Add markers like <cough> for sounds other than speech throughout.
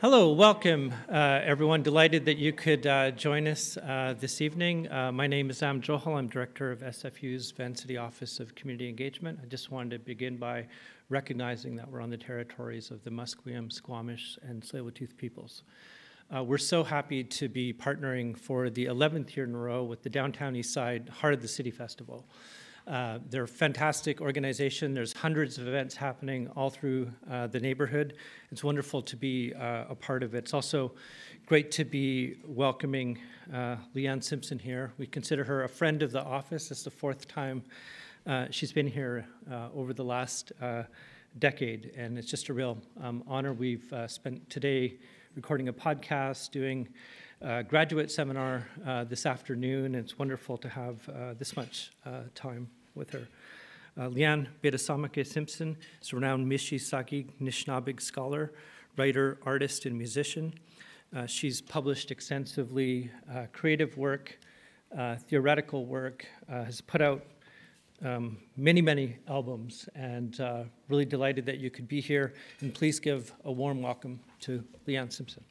Hello, welcome uh, everyone. Delighted that you could uh, join us uh, this evening. Uh, my name is Am Johal. I'm director of SFU's Vancity Office of Community Engagement. I just wanted to begin by recognizing that we're on the territories of the Musqueam, Squamish, and Tsleil-Waututh peoples. Uh, we're so happy to be partnering for the 11th year in a row with the Downtown Eastside Heart of the City Festival. Uh, they're a fantastic organization. There's hundreds of events happening all through uh, the neighborhood. It's wonderful to be uh, a part of it. It's also great to be welcoming uh, Leanne Simpson here. We consider her a friend of the office. It's the fourth time uh, she's been here over the last decade, and it's just a real um, honor. We've spent today recording a podcast, doing uh, graduate seminar uh, this afternoon, it's wonderful to have uh, this much time with her. Uh, Leanne Betasamosake Simpson is a renowned Mississauga Nishnaabeg scholar, writer, artist, and musician. Uh, she's published extensively creative work, theoretical work, has put out um, many, many albums, and really delighted that you could be here. And please give a warm welcome to Leanne Simpson.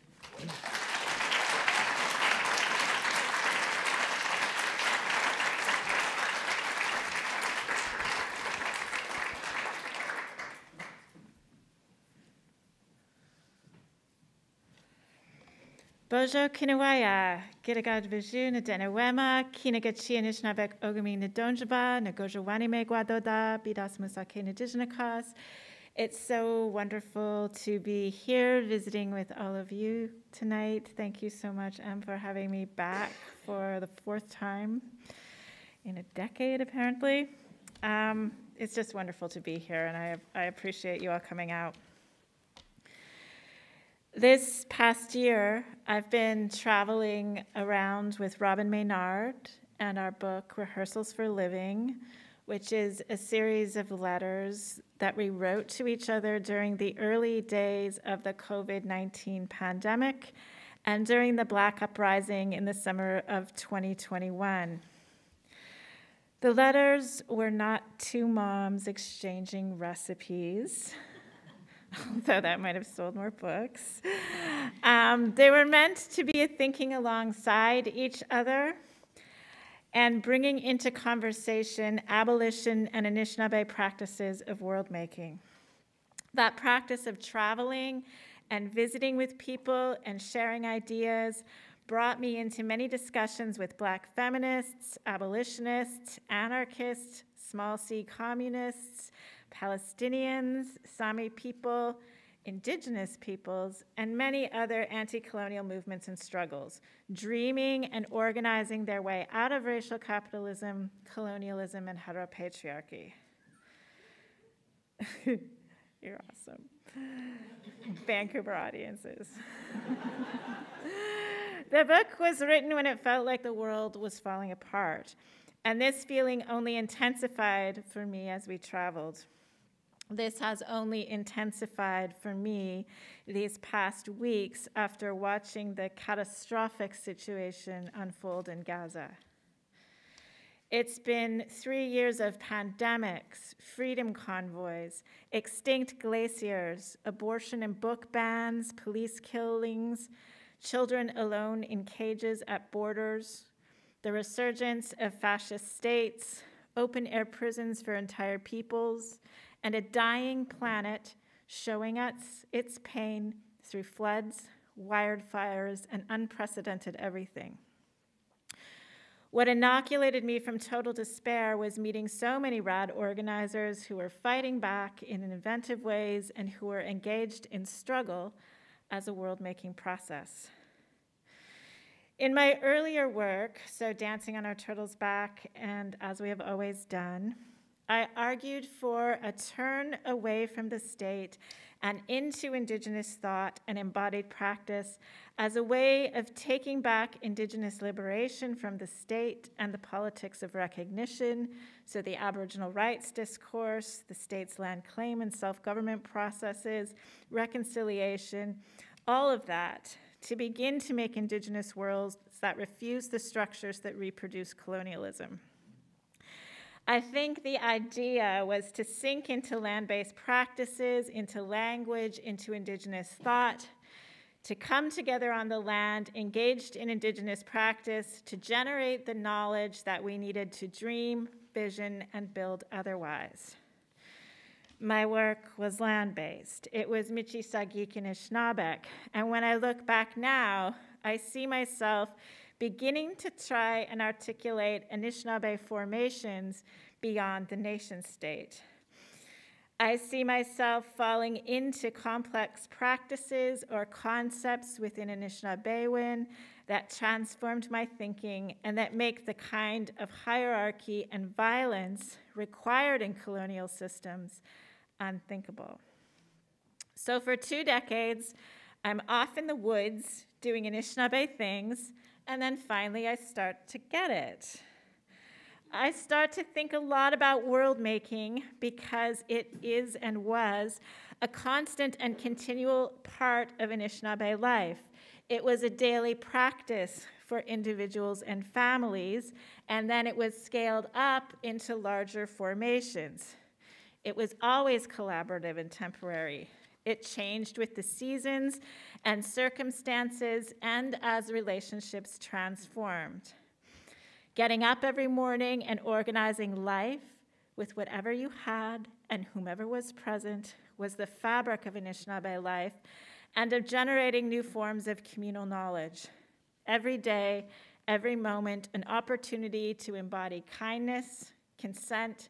Bojo Kinawaya, Giragad Viju, Nadenawema, Kinagachi Anishnabek Ogami Nadonjaba, Nagojawani Megwadoda, Bidas Musake Nadijnakas. It's so wonderful to be here visiting with all of you tonight. Thank you so much, Am, for having me back for the fourth time in a decade, apparently. Um, it's just wonderful to be here, and I, I appreciate you all coming out. This past year, I've been traveling around with Robyn Maynard and our book, Rehearsals for Living, which is a series of letters that we wrote to each other during the early days of the COVID 19 pandemic and during the Black Uprising in the summer of 2021. The letters were not two moms exchanging recipes <laughs> although that might have sold more books. Um, they were meant to be thinking alongside each other and bringing into conversation abolition and Anishinaabe practices of world making. That practice of traveling and visiting with people and sharing ideas brought me into many discussions with black feminists, abolitionists, anarchists, small c communists, Palestinians, Sami people, indigenous peoples, and many other anti colonial movements and struggles, dreaming and organizing their way out of racial capitalism, colonialism, and heteropatriarchy. <laughs> You're awesome. Vancouver audiences. <laughs> the book was written when it felt like the world was falling apart. And this feeling only intensified for me as we traveled. This has only intensified for me these past weeks after watching the catastrophic situation unfold in Gaza. It's been three years of pandemics, freedom convoys, extinct glaciers, abortion and book bans, police killings, children alone in cages at borders, the resurgence of fascist states, open air prisons for entire peoples, and a dying planet showing us its pain through floods, wildfires, and unprecedented everything. What inoculated me from total despair was meeting so many rad organizers who were fighting back in inventive ways and who were engaged in struggle as a world making process. In my earlier work, so Dancing on Our Turtle's Back, and as we have always done, I argued for a turn away from the state and into Indigenous thought and embodied practice as a way of taking back Indigenous liberation from the state and the politics of recognition, so the Aboriginal rights discourse, the state's land claim and self government processes, reconciliation, all of that to begin to make Indigenous worlds that refuse the structures that reproduce colonialism. I think the idea was to sink into land based practices, into language, into indigenous thought, to come together on the land, engaged in Indigenous practice, to generate the knowledge that we needed to dream, vision, and build otherwise. My work was land based. It was Michi and Anishinaabeg. And when I look back now, I see myself beginning to try and articulate Anishinaabe formations beyond the nation state. I see myself falling into complex practices or concepts within Anishinaabewin that transformed my thinking and that make the kind of hierarchy and violence required in colonial systems unthinkable. So, for two decades, I'm off in the woods doing Anishinaabe things, and then finally I start to get it. I start to think a lot about world making because it is and was a constant and continual part of Anishinaabe life. It was a daily practice for individuals and families, and then it was scaled up into larger formations. It was always collaborative and temporary. It changed with the seasons and circumstances and as relationships transformed. Getting up every morning and organizing life with whatever you had and whomever was present was the fabric of Anishinaabe life and of generating new forms of communal knowledge. Every day, every moment, an opportunity to embody kindness, consent,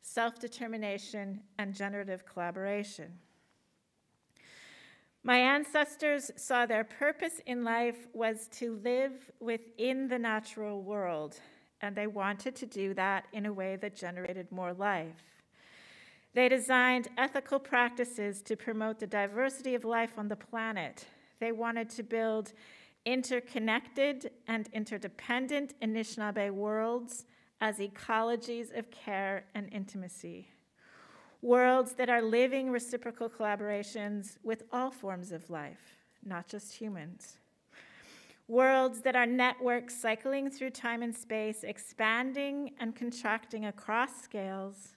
self determination, and generative collaboration. My ancestors saw their purpose in life was to live within the natural world, and they wanted to do that in a way that generated more life. They designed ethical practices to promote the diversity of life on the planet. They wanted to build interconnected and interdependent Anishinaabe worlds as ecologies of care and intimacy worlds that are living reciprocal collaborations with all forms of life, not just humans. Worlds that are networks cycling through time and space, expanding and contracting across scales.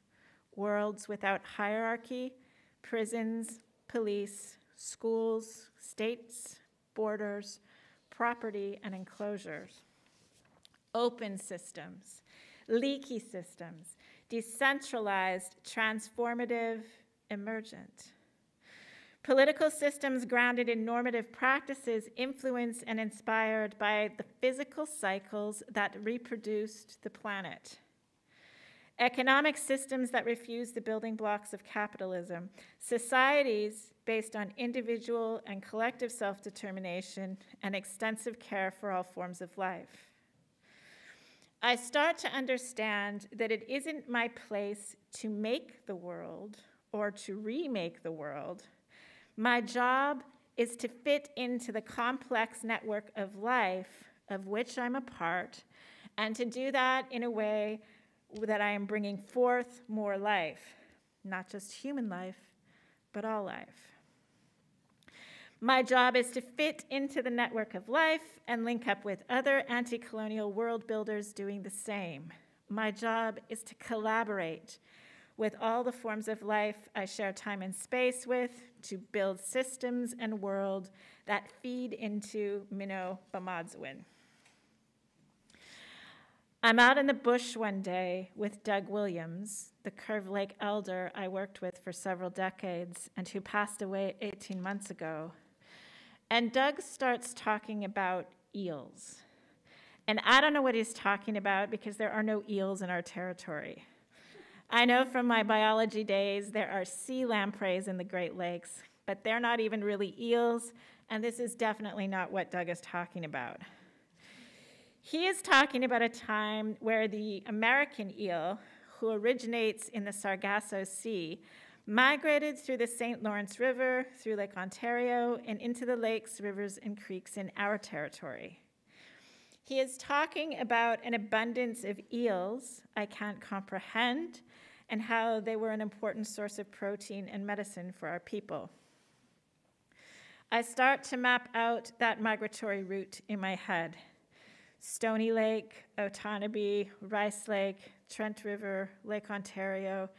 Worlds without hierarchy, prisons, police, schools, states, borders, property, and enclosures. Open systems, leaky systems, decentralized, transformative, emergent. Political systems grounded in normative practices influenced and inspired by the physical cycles that reproduced the planet. Economic systems that refuse the building blocks of capitalism. Societies based on individual and collective self determination and extensive care for all forms of life. I start to understand that it isn't my place to make the world or to remake the world. My job is to fit into the complex network of life of which I'm a part, and to do that in a way that I am bringing forth more life, not just human life, but all life. My job is to fit into the network of life and link up with other anti colonial world builders doing the same. My job is to collaborate with all the forms of life I share time and space with to build systems and world that feed into Mino Bimaadiziwin. I'm out in the bush one day with Doug Williams, the Curve Lake elder I worked with for several decades and who passed away 18 months ago. And Doug starts talking about eels. And I don't know what he's talking about because there are no eels in our territory. I know from my biology days there are sea lampreys in the Great Lakes, but they're not even really eels, and this is definitely not what Doug is talking about. He is talking about a time where the American eel, who originates in the Sargasso Sea, migrated through the St. Lawrence River, through Lake Ontario, and into the lakes, rivers, and creeks in our territory. He is talking about an abundance of eels I can't comprehend and how they were an important source of protein and medicine for our people. I start to map out that migratory route in my head. Stony Lake, Otonabee, Rice Lake, Trent River, Lake Ontario,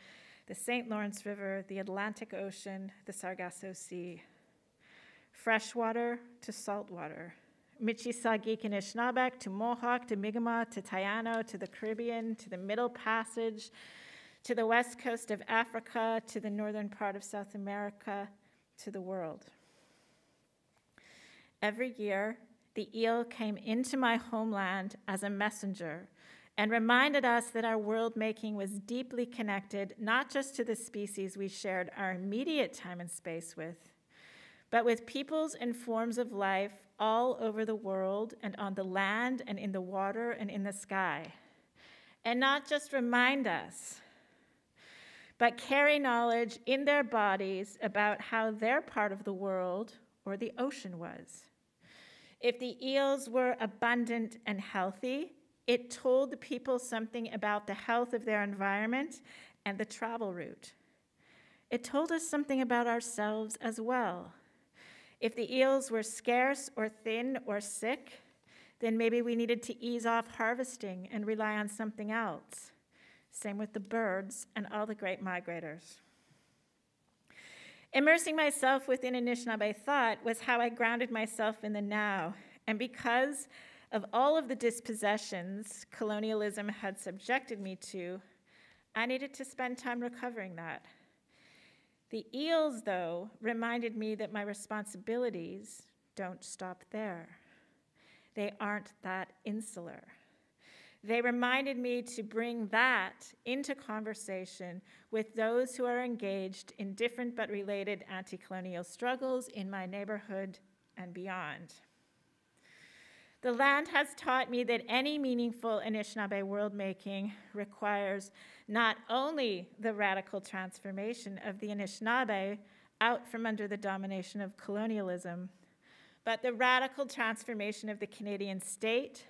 the St. Lawrence River, the Atlantic Ocean, the Sargasso Sea. freshwater to saltwater, Michi-Saagiig and Anishinaabeg to Mohawk to Mi'kmaq to Taino to the Caribbean to the Middle Passage to the west coast of Africa to the northern part of South America to the world. Every year, the eel came into my homeland as a messenger and reminded us that our world making was deeply connected not just to the species we shared our immediate time and space with, but with peoples and forms of life all over the world and on the land and in the water and in the sky. And not just remind us, but carry knowledge in their bodies about how their part of the world or the ocean was. If the eels were abundant and healthy, it told the people something about the health of their environment and the travel route. It told us something about ourselves as well. If the eels were scarce or thin or sick, then maybe we needed to ease off harvesting and rely on something else. Same with the birds and all the great migrators. Immersing myself within Anishinaabe thought was how I grounded myself in the now. And because of all of the dispossessions colonialism had subjected me to, I needed to spend time recovering that. The eels, though, reminded me that my responsibilities don't stop there. They aren't that insular. They reminded me to bring that into conversation with those who are engaged in different but related anti colonial struggles in my neighborhood and beyond. The land has taught me that any meaningful Anishinaabe world making requires not only the radical transformation of the Anishinaabe out from under the domination of colonialism, but the radical transformation of the Canadian state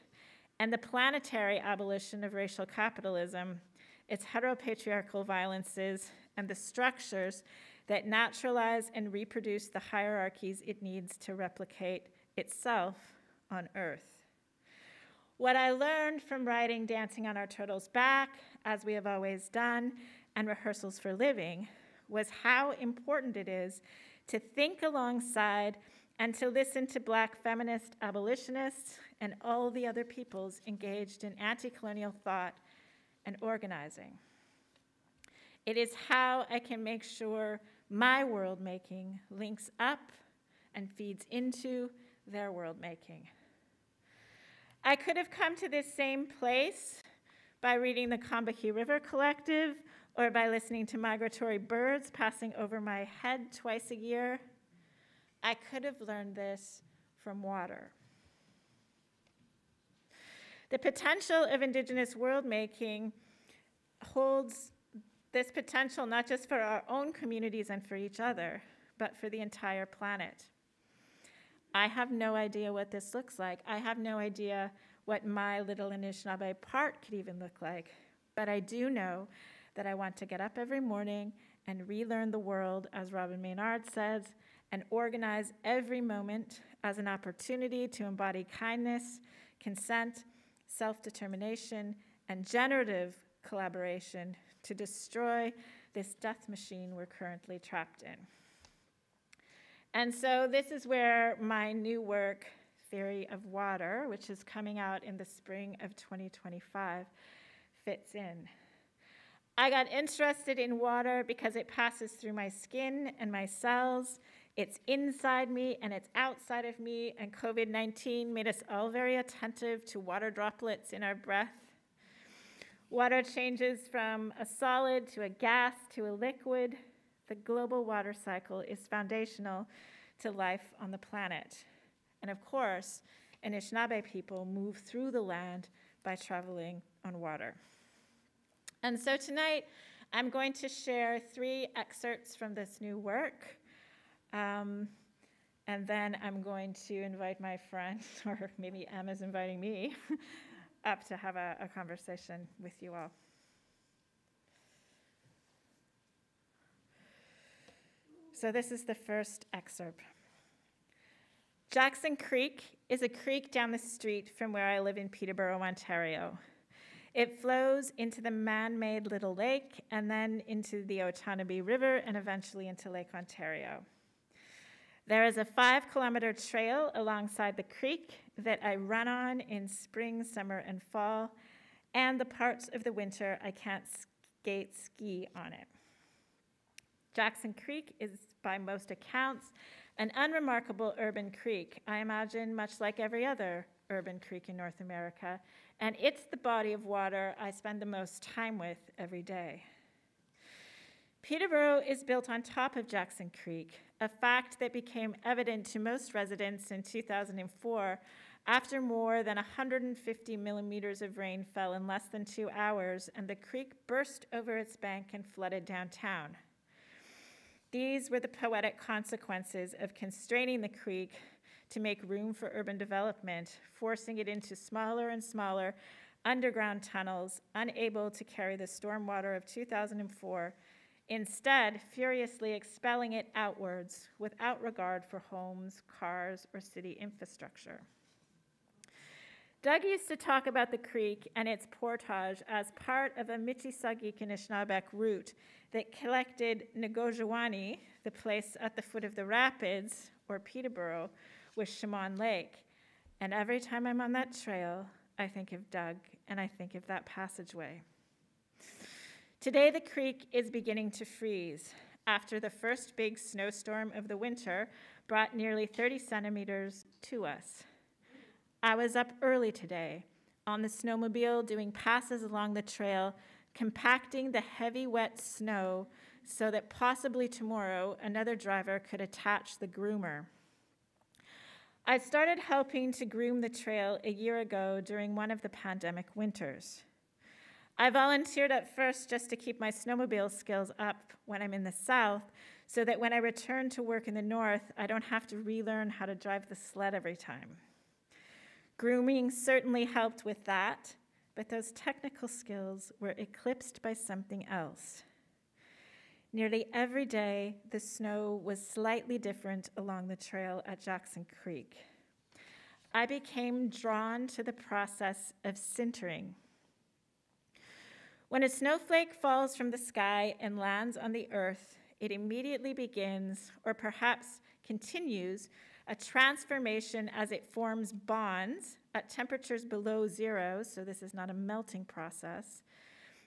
and the planetary abolition of racial capitalism, its heteropatriarchal violences, and the structures that naturalize and reproduce the hierarchies it needs to replicate itself on Earth. What I learned from writing Dancing on Our Turtle's Back, as we have always done, and rehearsals for living, was how important it is to think alongside and to listen to black feminist abolitionists and all the other peoples engaged in anti colonial thought and organizing. It is how I can make sure my world making links up and feeds into their world making. I could have come to this same place by reading the Combahee River Collective or by listening to migratory birds passing over my head twice a year. I could have learned this from water. The potential of Indigenous world making holds this potential not just for our own communities and for each other, but for the entire planet. I have no idea what this looks like. I have no idea what my little Anishinaabe part could even look like. But I do know that I want to get up every morning and relearn the world, as Robyn Maynard says, and organize every moment as an opportunity to embody kindness, consent, self determination, and generative collaboration to destroy this death machine we're currently trapped in. And so, this is where my new work, Theory of Water, which is coming out in the spring of 2025, fits in. I got interested in water because it passes through my skin and my cells. It's inside me and it's outside of me, and COVID 19 made us all very attentive to water droplets in our breath. Water changes from a solid to a gas to a liquid. The global water cycle is foundational to life on the planet. And of course, Anishinaabe people move through the land by traveling on water. And so tonight, I'm going to share three excerpts from this new work. Um, and then I'm going to invite my friend, <laughs> or maybe Emma's inviting me, <laughs> up to have a, a conversation with you all. So, this is the first excerpt. Jackson Creek is a creek down the street from where I live in Peterborough, Ontario. It flows into the man made Little Lake and then into the Otonabee River and eventually into Lake Ontario. There is a five kilometer trail alongside the creek that I run on in spring, summer, and fall, and the parts of the winter I can't skate ski on it. Jackson Creek is, by most accounts, an unremarkable urban creek, I imagine much like every other urban creek in North America, and it's the body of water I spend the most time with every day. Peterborough is built on top of Jackson Creek, a fact that became evident to most residents in 2004 after more than 150 millimeters of rain fell in less than two hours and the creek burst over its bank and flooded downtown. These were the poetic consequences of constraining the creek to make room for urban development, forcing it into smaller and smaller underground tunnels, unable to carry the stormwater of 2004, instead, furiously expelling it outwards without regard for homes, cars, or city infrastructure. Doug used to talk about the creek and its portage as part of a Michi-Saagiig Anishinaabeg route that collected Nogojiwanong, the place at the foot of the rapids, or Peterborough, with Chemong Lake. And every time I'm on that trail, I think of Doug and I think of that passageway. Today, the creek is beginning to freeze after the first big snowstorm of the winter brought nearly 30 centimeters to us. I was up early today on the snowmobile doing passes along the trail, compacting the heavy, wet snow so that possibly tomorrow another driver could attach the groomer. I started helping to groom the trail a year ago during one of the pandemic winters. I volunteered at first just to keep my snowmobile skills up when I'm in the south, so that when I return to work in the north, I don't have to relearn how to drive the sled every time. Grooming certainly helped with that, but those technical skills were eclipsed by something else. Nearly every day, the snow was slightly different along the trail at Jackson Creek. I became drawn to the process of sintering. When a snowflake falls from the sky and lands on the earth, it immediately begins, or perhaps continues, a transformation as it forms bonds at temperatures below zero, so this is not a melting process,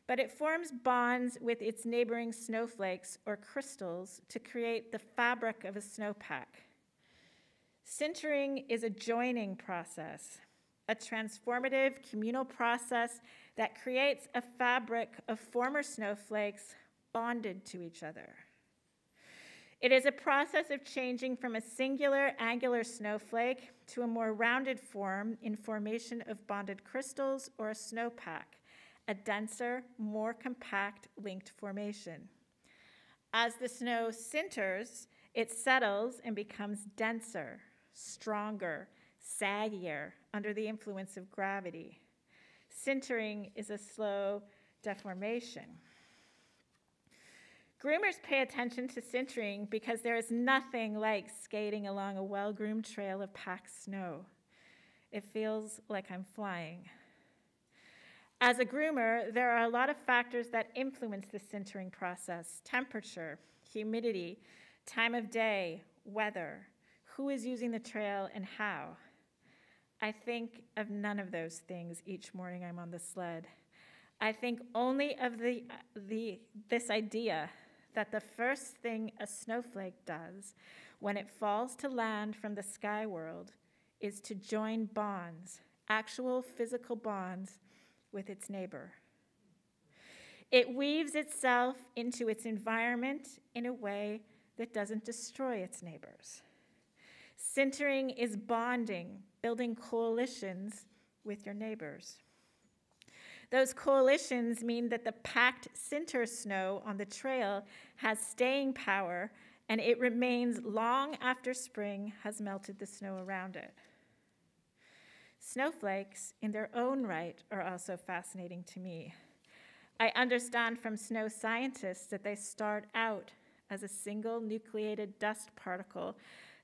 but it forms bonds with its neighboring snowflakes or crystals to create the fabric of a snowpack. Sintering is a joining process, a transformative communal process that creates a fabric of former snowflakes bonded to each other. It is a process of changing from a singular angular snowflake to a more rounded form in formation of bonded crystals or a snowpack a denser, more compact linked formation. As the snow sinters, it settles and becomes denser, stronger, saggier under the influence of gravity. Sintering is a slow deformation. Groomers pay attention to sintering because there is nothing like skating along a well groomed trail of packed snow. It feels like I'm flying. As a groomer, there are a lot of factors that influence the sintering process temperature, humidity, time of day, weather, who is using the trail, and how. I think of none of those things each morning I'm on the sled. I think only of the, the, this idea that the first thing a snowflake does when it falls to land from the sky world is to join bonds, actual physical bonds with its neighbor. It weaves itself into its environment in a way that doesn't destroy its neighbors. Sintering is bonding, building coalitions with your neighbors. Those coalitions mean that the packed sinter snow on the trail has staying power and it remains long after spring has melted the snow around it. Snowflakes, in their own right, are also fascinating to me. I understand from snow scientists that they start out as a single nucleated dust particle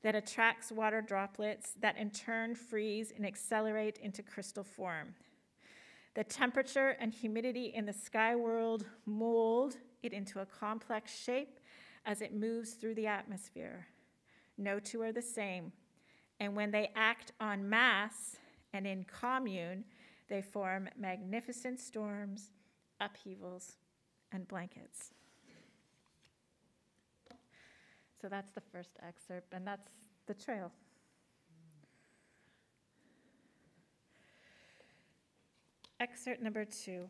that attracts water droplets that in turn freeze and accelerate into crystal form. The temperature and humidity in the sky world mold it into a complex shape as it moves through the atmosphere. No two are the same. And when they act en masse and in commune, they form magnificent storms, upheavals, and blankets. So that's the first excerpt, and that's the trail. Excerpt number two.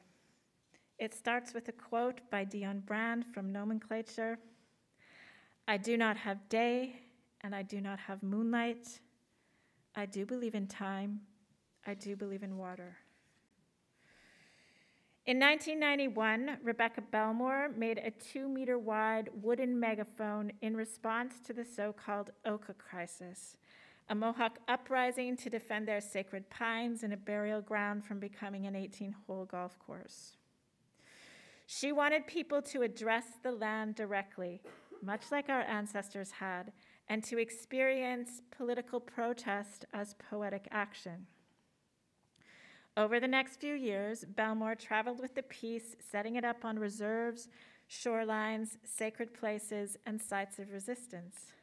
It starts with a quote by Dionne Brand from Nomenclature I do not have day, and I do not have moonlight. I do believe in time. I do believe in water. In 1991, Rebecca Belmore made a two meter wide wooden megaphone in response to the so called Oka crisis, a Mohawk uprising to defend their sacred pines and a burial ground from becoming an 18 hole golf course. She wanted people to address the land directly, much like our ancestors had, and to experience political protest as poetic action. Over the next few years, Belmore traveled with the piece, setting it up on reserves, shorelines, sacred places, and sites of resistance.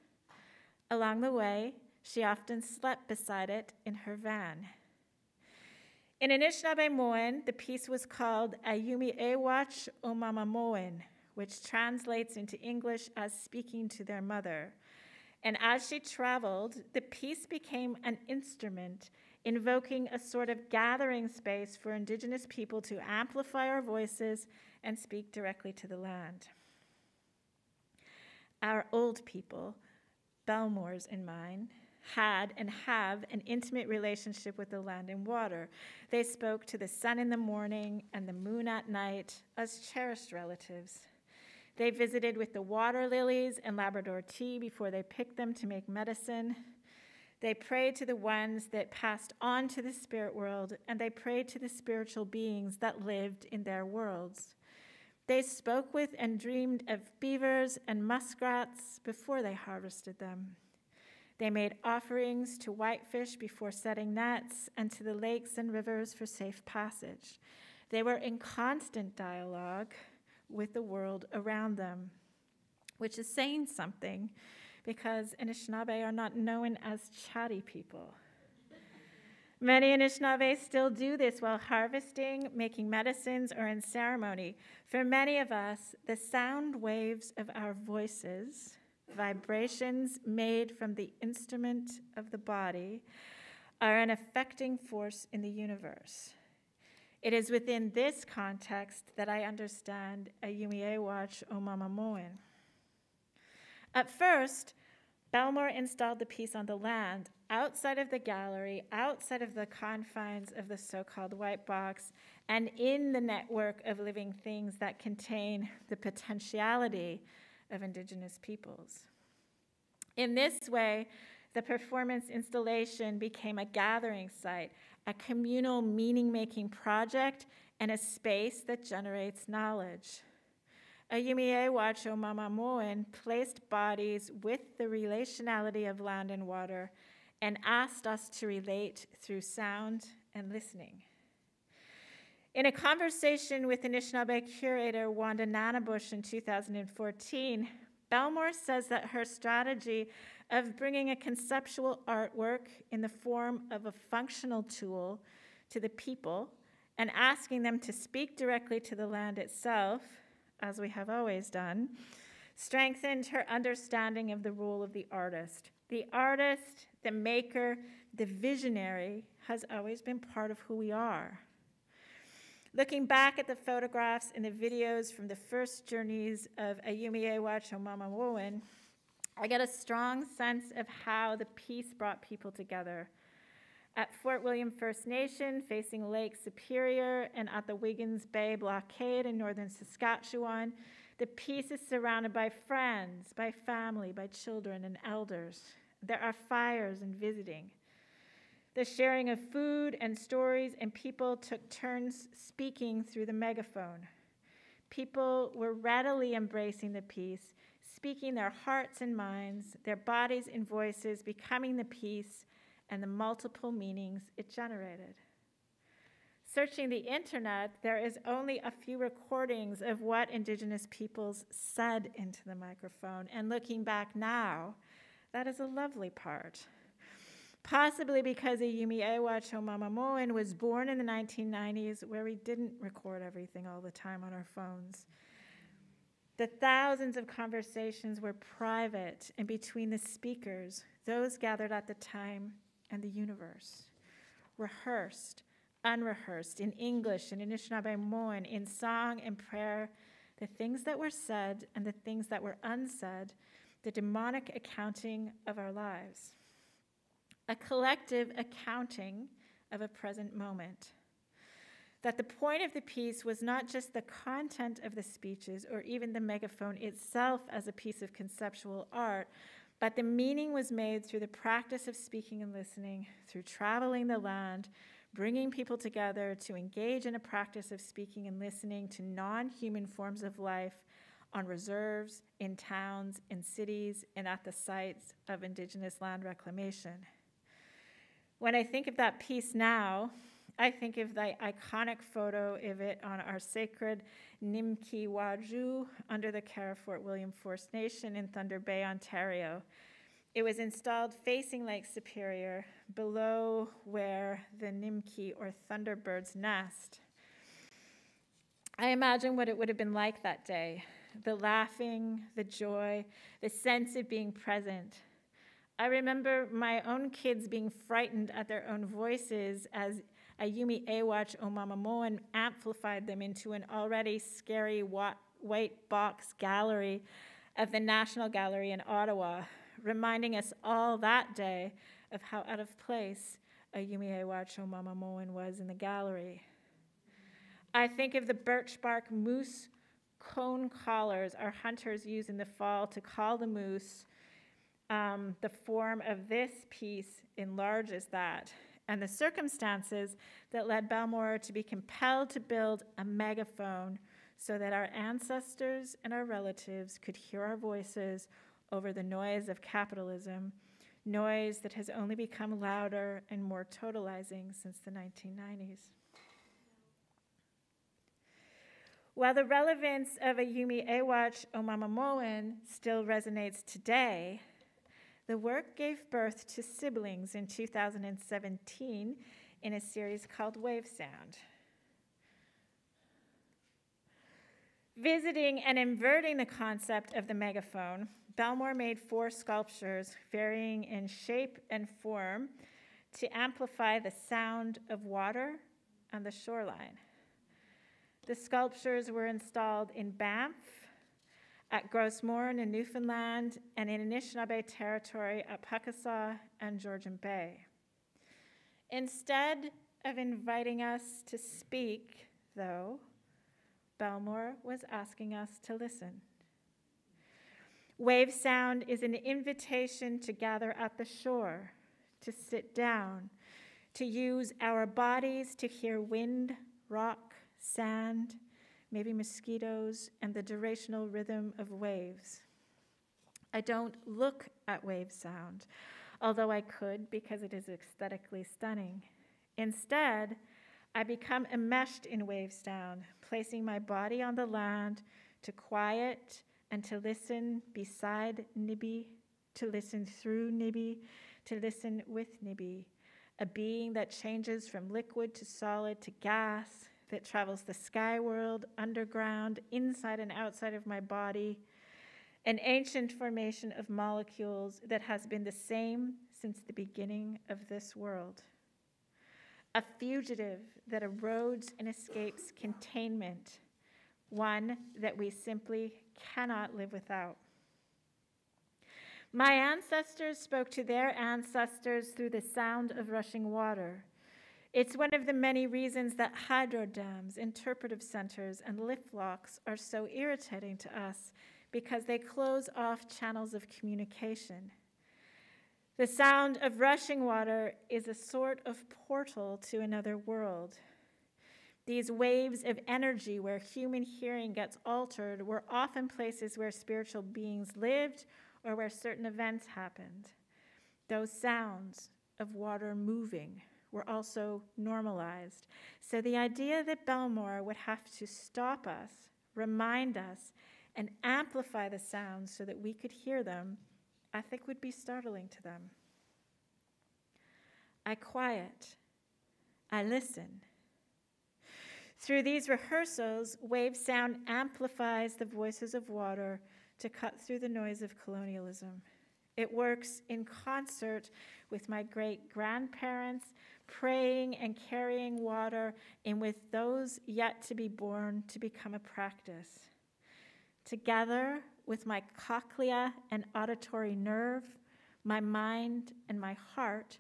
Along the way, she often slept beside it in her van. In Anishinaabemowin, the piece was called Ayumi Ewach Omamamoen, which translates into English as speaking to their mother. And as she traveled, the piece became an instrument, invoking a sort of gathering space for Indigenous people to amplify our voices and speak directly to the land. Our old people, Belmores in mine, had and have an intimate relationship with the land and water. They spoke to the sun in the morning and the moon at night as cherished relatives. They visited with the water lilies and Labrador tea before they picked them to make medicine. They prayed to the ones that passed on to the spirit world, and they prayed to the spiritual beings that lived in their worlds. They spoke with and dreamed of beavers and muskrats before they harvested them. They made offerings to whitefish before setting nets and to the lakes and rivers for safe passage. They were in constant dialogue with the world around them, which is saying something because Anishinaabe are not known as chatty people. Many Anishinaabe still do this while harvesting, making medicines, or in ceremony. For many of us, the sound waves of our voices, vibrations made from the instrument of the body, are an affecting force in the universe. It is within this context that I understand Ayumi Watch Omamamoen. At first, Belmore installed the piece on the land, outside of the gallery, outside of the confines of the so called white box, and in the network of living things that contain the potentiality of Indigenous peoples. In this way, the performance installation became a gathering site, a communal meaning making project, and a space that generates knowledge. Ayumi Wacho Mamamoen placed bodies with the relationality of land and water and asked us to relate through sound and listening. In a conversation with Anishinaabe curator Wanda Nanibush in 2014, Belmore says that her strategy of bringing a conceptual artwork in the form of a functional tool to the people and asking them to speak directly to the land itself, as we have always done, strengthened her understanding of the role of the artist. The artist, the maker, the visionary has always been part of who we are. Looking back at the photographs and the videos from the first journeys of Ayum-ee-aawach Oomama-mowan, I get a strong sense of how the piece brought people together. At Fort William First Nation, facing Lake Superior, and at the Wiggins Bay blockade in northern Saskatchewan, the piece is surrounded by friends, by family, by children and elders. There are fires and visiting. The sharing of food and stories, and people took turns speaking through the megaphone. People were readily embracing the piece speaking their hearts and minds, their bodies and voices, becoming the piece and the multiple meanings it generated. Searching the internet, there is only a few recordings of what Indigenous peoples said into the microphone. And looking back now, That is a lovely part. Possibly because Ayum-ee-aawach Oomama-mowan was born in the 1990s, where we didn't record everything all the time on our phones. The thousands of conversations were private and between the speakers, those gathered at the time, and the universe. Rehearsed, unrehearsed, in English and Anishinaabemowin, in song and prayer, the things that were said and the things that were unsaid, the demonic accounting of our lives. A collective accounting of a present moment that the point of the piece was not just the content of the speeches or even the megaphone itself as a piece of conceptual art, but the meaning was made through the practice of speaking and listening, through traveling the land, bringing people together to engage in a practice of speaking and listening to non human forms of life on reserves, in towns, in cities, and at the sites of Indigenous land reclamation. When I think of that piece now, I think of the iconic photo of it on our sacred Nimki Waju under the care of Fort William First Nation in Thunder Bay, Ontario. It was installed facing Lake Superior, below where the Nimki or Thunderbirds nest. I imagine what it would have been like that day the laughing, the joy, the sense of being present. I remember my own kids being frightened at their own voices as Ayum-ee-aawach Oomama-mowan amplified them into an already scary white box gallery of the National Gallery in Ottawa, reminding us all that day of how out of place Ayum-ee-aawach Oomama-mowan was in the gallery. I think of the birch bark moose cone collars our hunters use in the fall to call the moose. Um, the form of this piece enlarges that and the circumstances that led Belmore to be compelled to build a megaphone so that our ancestors and our relatives could hear our voices over the noise of capitalism, noise that has only become louder and more totalizing since the 1990s. While the relevance of a Ayumi Ewach Omamamoan still resonates today, the work gave birth to siblings in 2017 in a series called Wave Sound. Visiting and inverting the concept of the megaphone, Belmore made four sculptures varying in shape and form to amplify the sound of water on the shoreline. The sculptures were installed in Banff, at Morin in Newfoundland, and in Anishinaabe territory at Pukaskwa and Georgian Bay. Instead of inviting us to speak, though, Belmore was asking us to listen. Wave sound is an invitation to gather at the shore, to sit down, to use our bodies to hear wind, rock, sand, maybe mosquitoes, and the durational rhythm of waves. I don't look at wave sound, although I could because it is aesthetically stunning. Instead, I become enmeshed in wave sound, placing my body on the land to quiet and to listen beside Nibi, to listen through Nibi, to listen with Nibi, a being that changes from liquid to solid to gas, that travels the sky world, underground, inside and outside of my body, an ancient formation of molecules that has been the same since the beginning of this world. A fugitive that erodes and escapes containment, one that we simply cannot live without. My ancestors spoke to their ancestors through the sound of rushing water it's one of the many reasons that hydro dams, interpretive centers, and lift locks are so irritating to us because they close off channels of communication. The sound of rushing water is a sort of portal to another world. These waves of energy where human hearing gets altered were often places where spiritual beings lived or where certain events happened. Those sounds of water moving were also normalized. So the idea that Belmore would have to stop us, remind us, and amplify the sounds so that we could hear them I think would be startling to them. I quiet. I listen. Through these rehearsals, wave sound amplifies the voices of water to cut through the noise of colonialism. It works in concert with my great grandparents, praying and carrying water, and with those yet to be born to become a practice. Together with my cochlea and auditory nerve, my mind and my heart,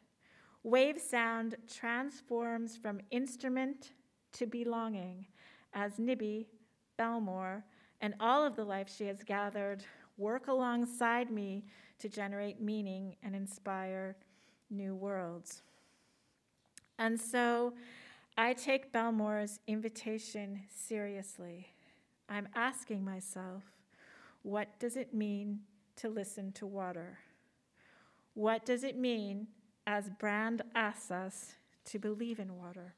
wave sound transforms from instrument to belonging as Nibi, Belmore, and all of the life she has gathered work alongside me to generate meaning and inspire new worlds. And so I take Belmore's invitation seriously. I'm asking myself, what does it mean to listen to water? What does it mean, as Brand asks us, to believe in water?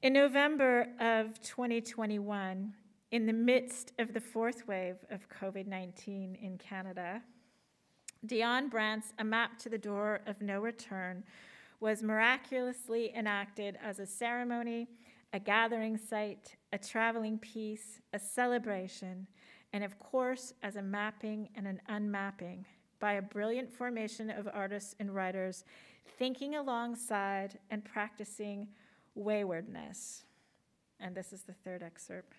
In November of 2021, in the midst of the fourth wave of COVID 19 in Canada, Dionne Brand's A Map to the Door of No Return was miraculously enacted as a ceremony, a gathering site, a traveling piece, a celebration, and of course, as a mapping and an unmapping by a brilliant formation of artists and writers thinking alongside and practicing waywardness. And this is the third excerpt.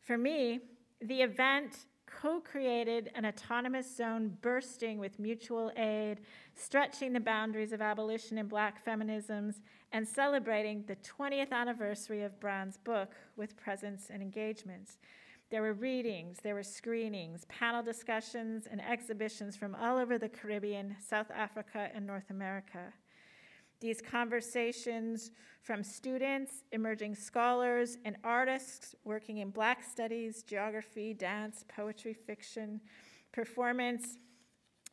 For me, the event co created an autonomous zone bursting with mutual aid, stretching the boundaries of abolition and black feminisms, and celebrating the 20th anniversary of Brand's book with presence and engagements. There were readings, there were screenings, panel discussions, and exhibitions from all over the Caribbean, South Africa, and North America. These conversations from students, emerging scholars, and artists working in Black studies, geography, dance, poetry, fiction, performance,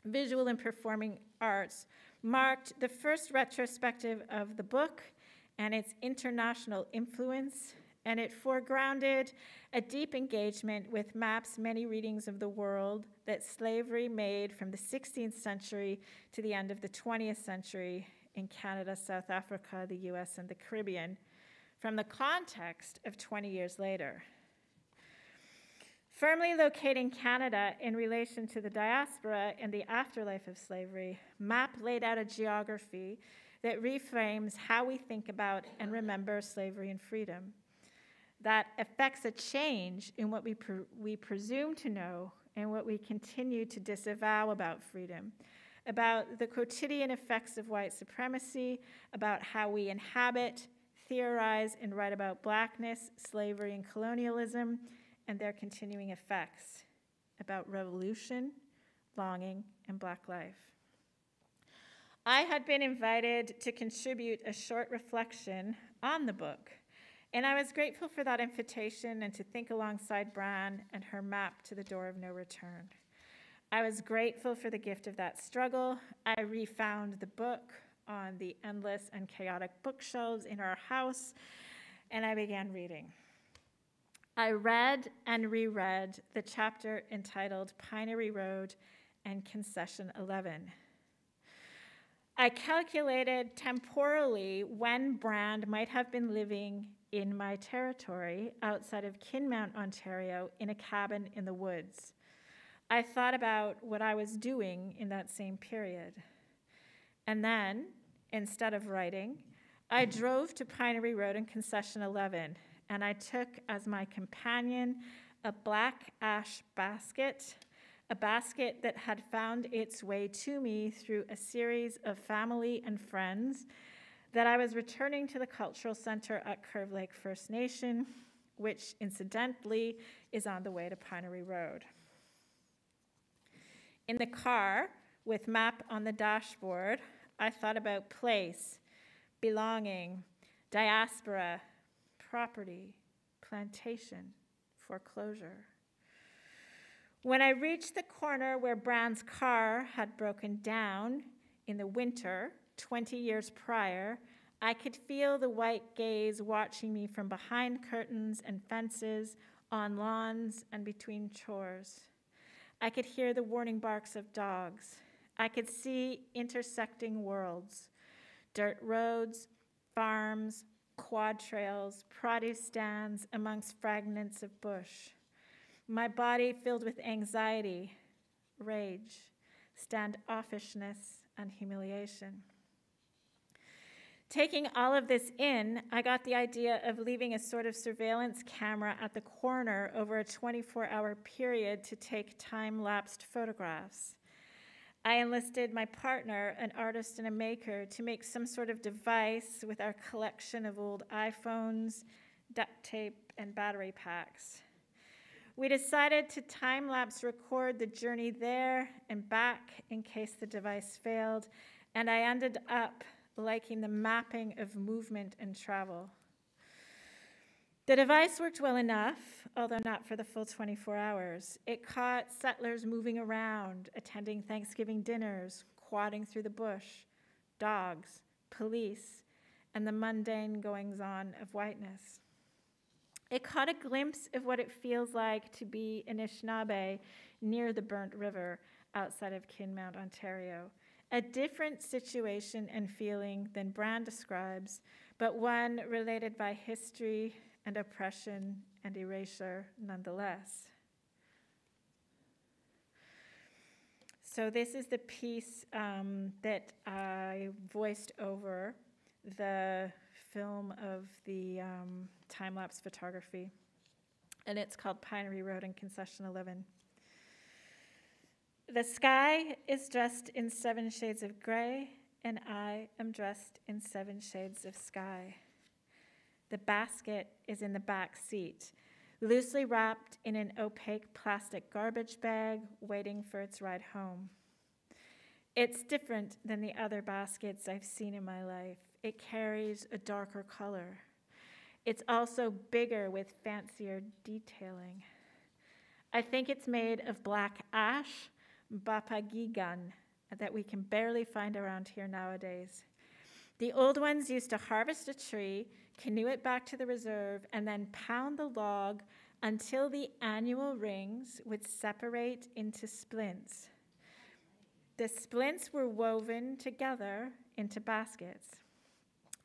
visual and performing arts marked the first retrospective of the book and its international influence, and it foregrounded a deep engagement with MAP's many readings of the world that slavery made from the 16th century to the end of the 20th century in Canada, South Africa, the US, and the Caribbean from the context of 20 years later. Firmly locating Canada in relation to the diaspora and the afterlife of slavery, MAP laid out a geography that reframes how we think about and remember slavery and freedom, that affects a change in what we, pre- we presume to know and what we continue to disavow about freedom, about the quotidian effects of white supremacy, about how we inhabit, theorize, and write about blackness, slavery, and colonialism, and their continuing effects, about revolution, longing, and black life. I had been invited to contribute a short reflection on the book, and I was grateful for that invitation and to think alongside Brand and her map to the door of no return. I was grateful for the gift of that struggle. I refound the book on the endless and chaotic bookshelves in our house, and I began reading. I read and reread the chapter entitled Pinery Road and Concession 11. I calculated temporally when Brand might have been living in my territory outside of Kinmount, Ontario, in a cabin in the woods. I thought about what I was doing in that same period. And then, instead of writing, I drove to Pinery Road in Concession 11, and I took as my companion a black ash basket, a basket that had found its way to me through a series of family and friends that I was returning to the Cultural Center at Curve Lake First Nation, which incidentally is on the way to Pinery Road. In the car, with map on the dashboard, I thought about place, belonging, diaspora, property, plantation, foreclosure. When I reached the corner where Brand's car had broken down in the winter 20 years prior, I could feel the white gaze watching me from behind curtains and fences, on lawns, and between chores. I could hear the warning barks of dogs. I could see intersecting worlds dirt roads, farms, quad trails, produce stands amongst fragments of bush. My body filled with anxiety, rage, standoffishness, and humiliation. Taking all of this in, I got the idea of leaving a sort of surveillance camera at the corner over a 24 hour period to take time lapsed photographs. I enlisted my partner, an artist and a maker, to make some sort of device with our collection of old iPhones, duct tape, and battery packs. We decided to time lapse record the journey there and back in case the device failed, and I ended up liking the mapping of movement and travel. The device worked well enough, although not for the full 24 hours. It caught settlers moving around, attending Thanksgiving dinners, quadding through the bush, dogs, police, and the mundane goings on of whiteness. It caught a glimpse of what it feels like to be in Anishinaabe near the Burnt River outside of Kinmount, Ontario. A different situation and feeling than Brand describes, but one related by history and oppression and erasure nonetheless. So, this is the piece um, that I voiced over the film of the um, time lapse photography, and it's called Pinery Road and Concession 11. The sky is dressed in seven shades of gray, and I am dressed in seven shades of sky. The basket is in the back seat, loosely wrapped in an opaque plastic garbage bag, waiting for its ride home. It's different than the other baskets I've seen in my life. It carries a darker color. It's also bigger with fancier detailing. I think it's made of black ash, bapagigan, that we can barely find around here nowadays. The old ones used to harvest a tree, canoe it back to the reserve, and then pound the log until the annual rings would separate into splints. The splints were woven together into baskets.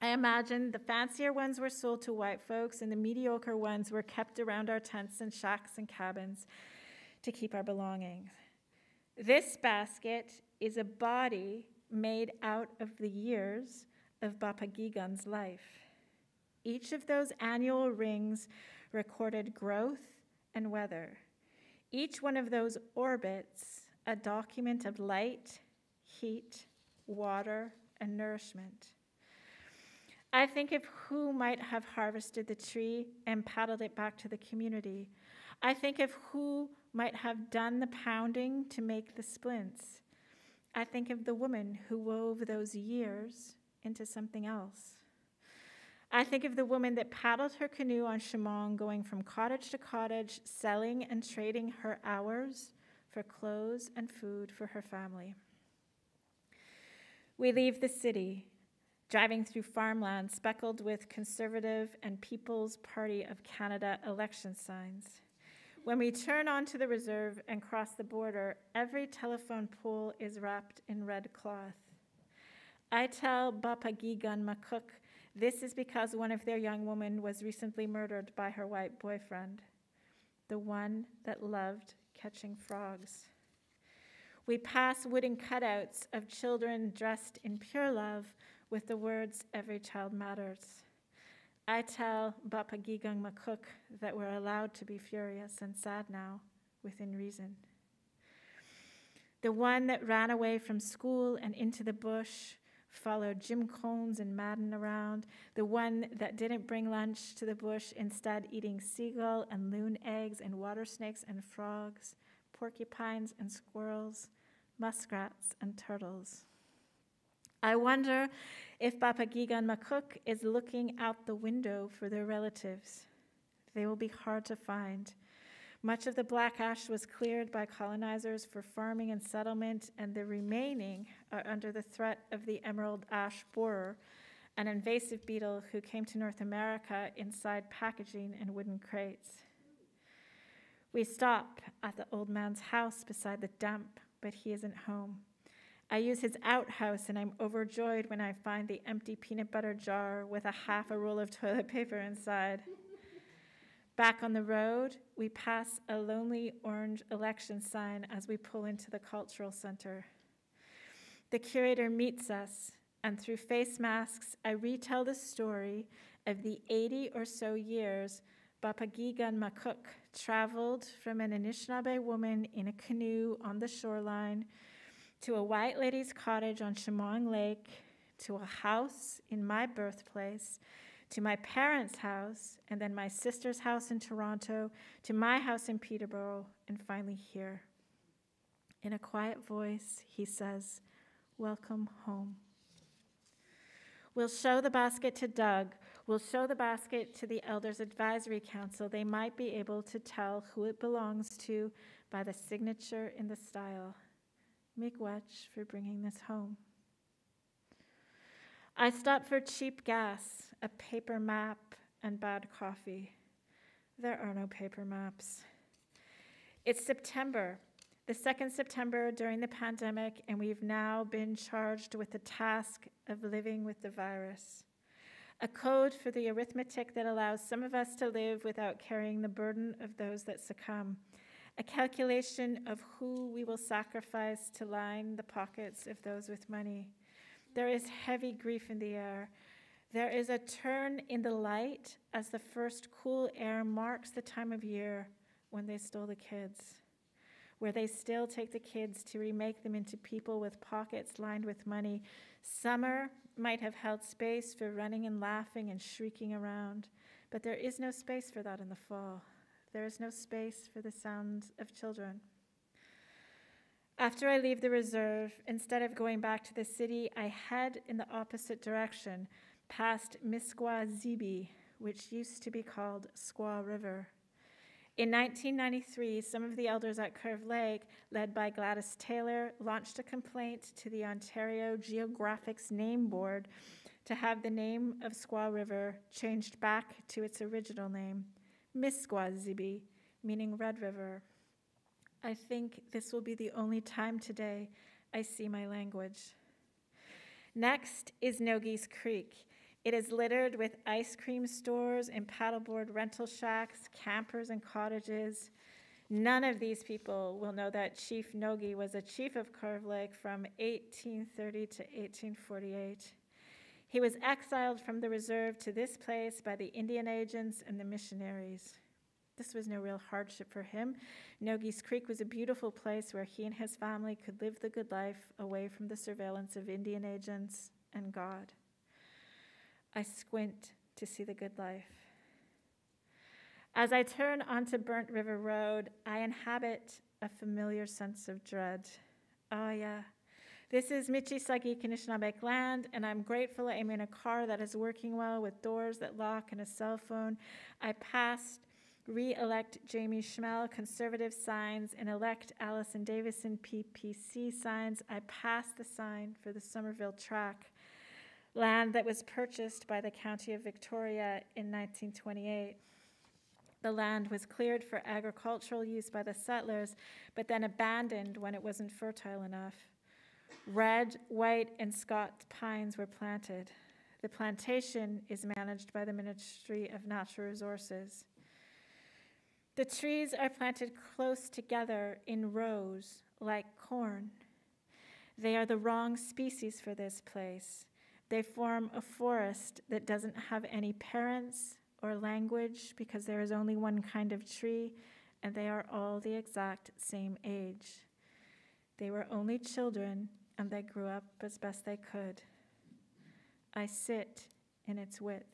I imagine the fancier ones were sold to white folks, and the mediocre ones were kept around our tents and shacks and cabins to keep our belongings. This basket is a body made out of the years of Bapa Bapagigan's life. Each of those annual rings recorded growth and weather. Each one of those orbits, a document of light, heat, water, and nourishment. I think of who might have harvested the tree and paddled it back to the community. I think of who might have done the pounding to make the splints. I think of the woman who wove those years into something else. I think of the woman that paddled her canoe on Chemong, going from cottage to cottage, selling and trading her hours for clothes and food for her family. We leave the city, driving through farmland speckled with Conservative and People's Party of Canada election signs. When we turn onto the reserve and cross the border, every telephone pole is wrapped in red cloth. I tell Bapagigan Makuk this is because one of their young women was recently murdered by her white boyfriend, the one that loved catching frogs. We pass wooden cutouts of children dressed in pure love with the words, Every child matters. I tell Bapagigang Makuk that we're allowed to be furious and sad now, within reason. The one that ran away from school and into the bush, followed Jim Cones and Madden around, the one that didn't bring lunch to the bush, instead eating seagull and loon eggs and water snakes and frogs, porcupines and squirrels, muskrats and turtles. I wonder if Bapagigan Makuk is looking out the window for their relatives. They will be hard to find. Much of the black ash was cleared by colonizers for farming and settlement, and the remaining are under the threat of the emerald ash borer, an invasive beetle who came to North America inside packaging and wooden crates. We stop at the old man's house beside the dump, but he isn't home. I use his outhouse and I'm overjoyed when I find the empty peanut butter jar with a half a roll of toilet paper inside. Back on the road, we pass a lonely orange election sign as we pull into the cultural center. The curator meets us, and through face masks, I retell the story of the 80 or so years Bapagigan Makuk traveled from an Anishinaabe woman in a canoe on the shoreline to a white lady's cottage on Chemong Lake to a house in my birthplace to my parents' house, and then my sister's house in Toronto, to my house in Peterborough, and finally here. In a quiet voice, he says, Welcome home. We'll show the basket to Doug. We'll show the basket to the Elders Advisory Council. They might be able to tell who it belongs to by the signature in the style. Miigwech for bringing this home. I stopped for cheap gas, a paper map, and bad coffee. There are no paper maps. It's September, the second September during the pandemic, and we've now been charged with the task of living with the virus. A code for the arithmetic that allows some of us to live without carrying the burden of those that succumb. A calculation of who we will sacrifice to line the pockets of those with money. There is heavy grief in the air. There is a turn in the light as the first cool air marks the time of year when they stole the kids, where they still take the kids to remake them into people with pockets lined with money. Summer might have held space for running and laughing and shrieking around, but there is no space for that in the fall. There is no space for the sounds of children. After I leave the reserve, instead of going back to the city, I head in the opposite direction, past Misquah Zibi, which used to be called Squaw River. In 1993, some of the elders at Curve Lake, led by Gladys Taylor, launched a complaint to the Ontario Geographics Name Board to have the name of Squaw River changed back to its original name, Misquah Zibi, meaning Red River. I think this will be the only time today I see my language. Next is Nogi's Creek. It is littered with ice cream stores and paddleboard rental shacks, campers, and cottages. None of these people will know that Chief Nogi was a chief of Curve Lake from 1830 to 1848. He was exiled from the reserve to this place by the Indian agents and the missionaries. This was no real hardship for him. Nogi's Creek was a beautiful place where he and his family could live the good life away from the surveillance of Indian agents and God. I squint to see the good life. As I turn onto Burnt River Road, I inhabit a familiar sense of dread. Oh, yeah. This is Michi-Saagiig Anishinaabeg land, and I'm grateful I'm in a car that is working well with doors that lock and a cell phone. I passed re-elect Jamie Schmale conservative signs and elect Allison Davison PPC signs, I passed the sign for the Somerville track, land that was purchased by the County of Victoria in 1928. The land was cleared for agricultural use by the settlers, but then abandoned when it wasn't fertile enough. Red, white, and Scott pines were planted. The plantation is managed by the Ministry of Natural Resources. The trees are planted close together in rows like corn. They are the wrong species for this place. They form a forest that doesn't have any parents or language because there is only one kind of tree and they are all the exact same age. They were only children and they grew up as best they could. I sit in its width.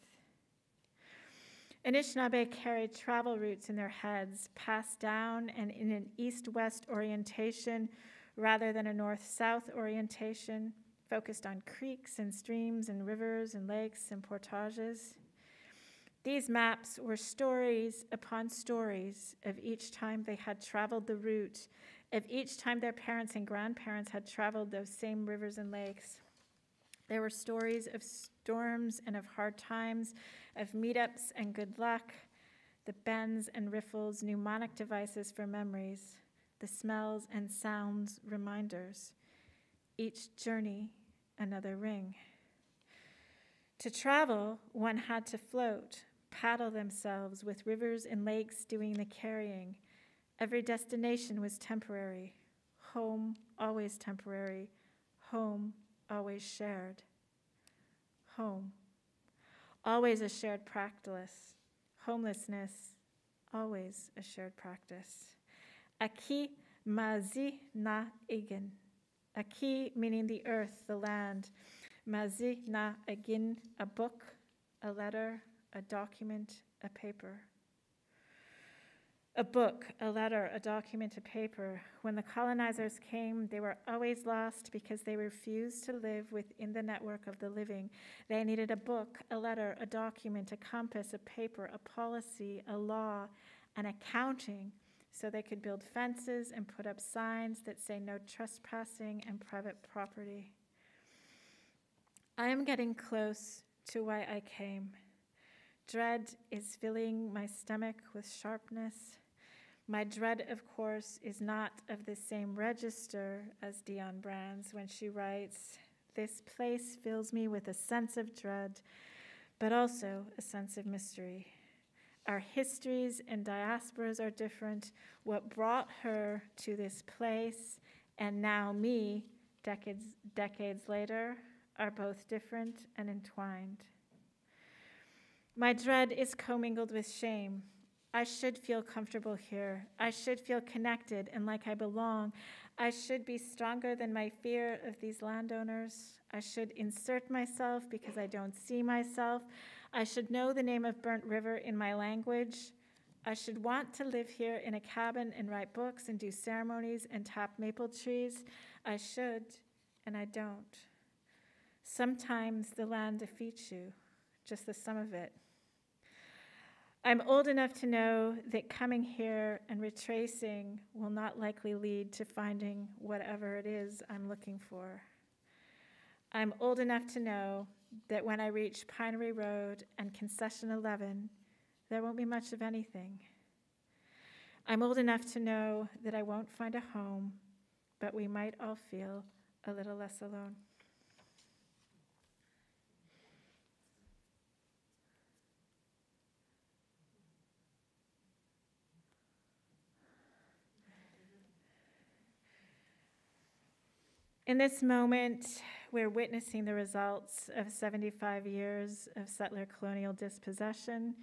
Anishinaabe carried travel routes in their heads, passed down and in an east west orientation rather than a north south orientation, focused on creeks and streams and rivers and lakes and portages. These maps were stories upon stories of each time they had traveled the route, of each time their parents and grandparents had traveled those same rivers and lakes. There were stories of storms and of hard times, of meetups and good luck, the bends and riffles, mnemonic devices for memories, the smells and sounds, reminders. Each journey, another ring. To travel, one had to float, paddle themselves with rivers and lakes doing the carrying. Every destination was temporary. Home, always temporary. Home, always shared. Home, always a shared practice. Homelessness, always a shared practice. Aki mazi na igen. Aki meaning the earth, the land. Mazi na agin, a book, a letter, a document, a paper. A book, a letter, a document, a paper. When the colonizers came, they were always lost because they refused to live within the network of the living. They needed a book, a letter, a document, a compass, a paper, a policy, a law, an accounting, so they could build fences and put up signs that say no trespassing and private property. I am getting close to why I came. Dread is filling my stomach with sharpness. My dread, of course, is not of the same register as Dionne Brand's when she writes, This place fills me with a sense of dread, but also a sense of mystery. Our histories and diasporas are different. What brought her to this place and now me, decades, decades later, are both different and entwined. My dread is commingled with shame. I should feel comfortable here. I should feel connected and like I belong. I should be stronger than my fear of these landowners. I should insert myself because I don't see myself. I should know the name of Burnt River in my language. I should want to live here in a cabin and write books and do ceremonies and tap maple trees. I should, and I don't. Sometimes the land defeats you, just the sum of it. I'm old enough to know that coming here and retracing will not likely lead to finding whatever it is I'm looking for. I'm old enough to know that when I reach Pinery Road and Concession 11, there won't be much of anything. I'm old enough to know that I won't find a home, but we might all feel a little less alone. In this moment, we're witnessing the results of 75 years of settler colonial dispossession,